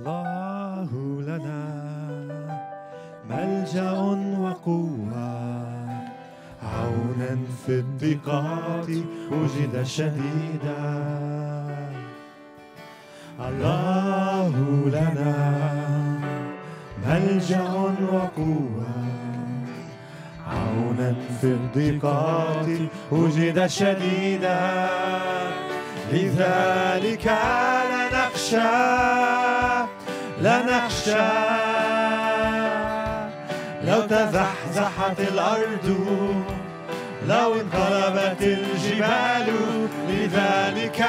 الله لنا ملجأ وقوة. عونا في الضيقات وجد شديدا. الله لنا ملجأ وقوة. عونا في الضيقات وجد شديدا. لذلك لا نخشى لا نخشى. لو تزحزحت الأرض لو انقلبت الجبال لذلك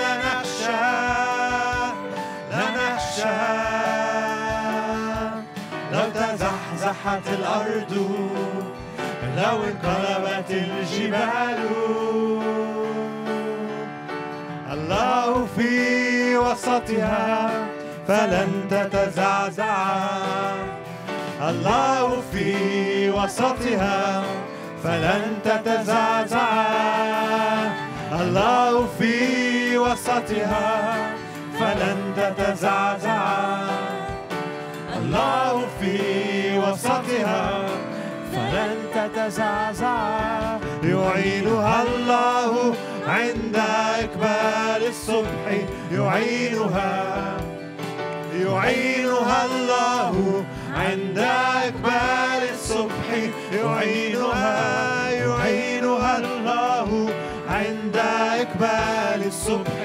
لا نخشى. لا نخشى. لو تزحزحت الأرض لو انقلبت الجبال. الله في وسطها. فلن تتزعزع. الله في وسطها فلن تتزعزع. الله في وسطها فلن تتزعزع. الله في وسطها فلن تتزعزع. يعينها الله عند إقبال الصبح يعينها يعينها الله عند إقبال الصبح. يعينها يعينها الله عند إقبال الصبح.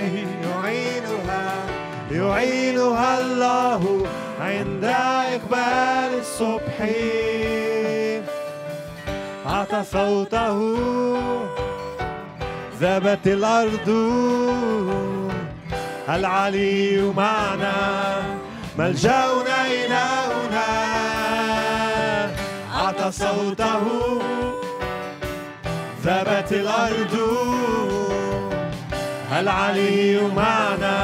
يعينها يعينها الله عند إقبال الصبح. أعطى صوته. ذابت الأرض. العلي معنا. ملجأنا إلهنا أعطى صوته. ذابت الأرض. العلي معنا؟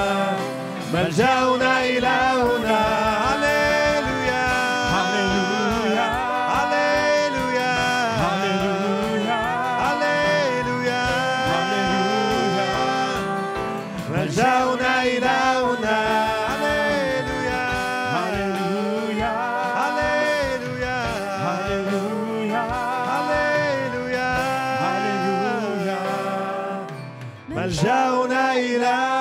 ملجأنا إلهنا هللويا. هللويا. هللويا. هللويا. هللويا. هللويا. ملجأنا إلهنا رجعنا إلى